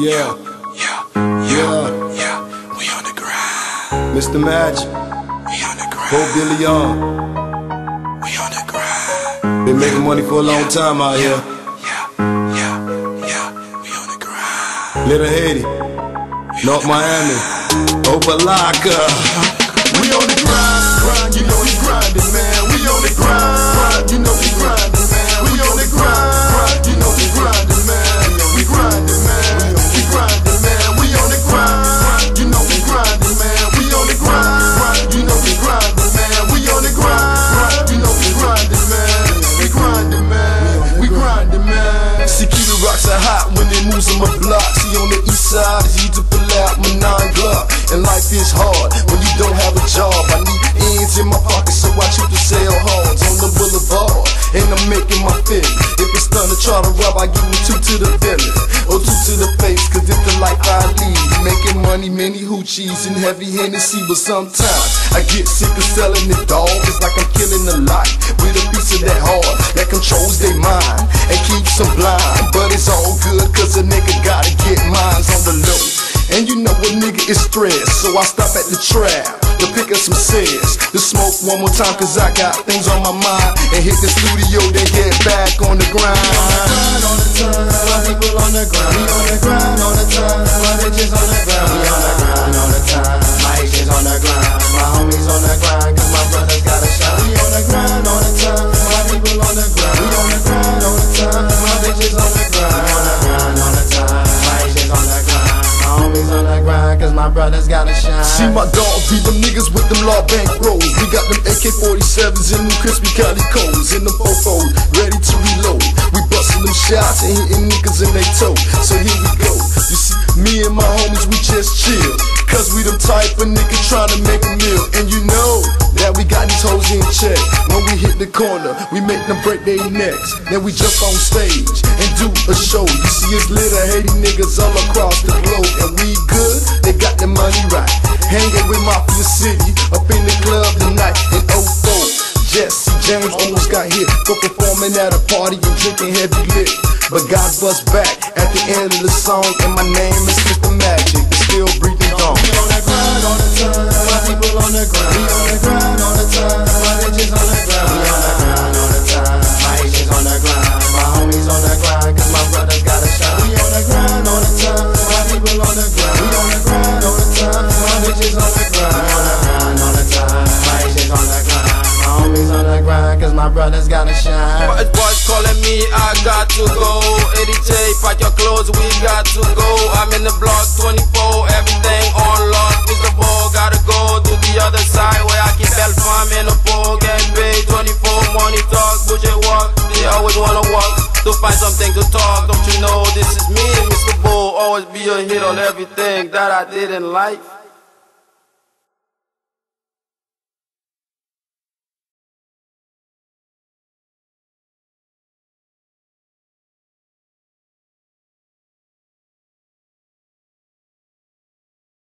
Yeah, Yeah, yeah. yeah, we on the grind. Mr. Magik, We on the grind. Billy on. We on the grind. Been making money for a long time out here. Yeah, yeah, yeah, we on the grind. Little Haiti, North Miami, Opa-locka. We on the grind, grind, are hot when they moves on my block. See, on the east side, it's easy to pull out my nine Glock. And life is hard when you don't have a job. I need ends in my pocket, so I choose to sell hards on the boulevard. And I'm making my feel. If it's done to try to rob, I give me two to the belly. Or two to the face, cause it's the life I lead. Making money, many hoochies and heavy Hennessy. But sometimes I get sick of selling it, dog. It's like I'm killing a lot with a piece of that heart that controls their mind and keeps them blind. But it's all good, cause a nigga gotta get mines on the low. And you know a nigga is stressed, so I stop at the trap to pick up some sales. To smoke one more time, cause I got things on my mind. And hit the studio, then get back on the grind. On the grind, time, my people on the grind. We on the grind on the time, my bitches on the grind. Cause my brothers gotta shine. See my dogs, be them niggas with them law bank rolls. We got them AK-47s and them crispy calicos and them fofos ready to reload. We bustin' them shots and hitting niggas in they toe. So here we go. You see, me and my homies, we just chill. Cause we them type of niggas tryna make a meal. And you know that we got these hoes in check. When we hit the corner, we make them break their necks. Then we jump on stage and do a show. You see, it's little Haiti niggas all across the globe. Money right. Hanging with Mafia City up in the club tonight in 04. Jesse James almost got hit for performing at a party and drinking heavy lit. But God bust back at the end of the song, and my name is Mr. Magik, still breathing on. The. We on the grind all the time, my bitches on the on the grind all the time, my Asians on the. My homies on the cause my brothers got a shine. Boys, boys calling me, I got to go. Eddie J, pack your clothes, we got to go. I'm in the block 24, everything on lock. Mr. Ball, gotta go to the other side where I keep bell farm the pole, get paid 24. Money talk, budget walk, they always wanna walk to find something to talk. Don't you know this is me? Always be a hit on everything that I did in life.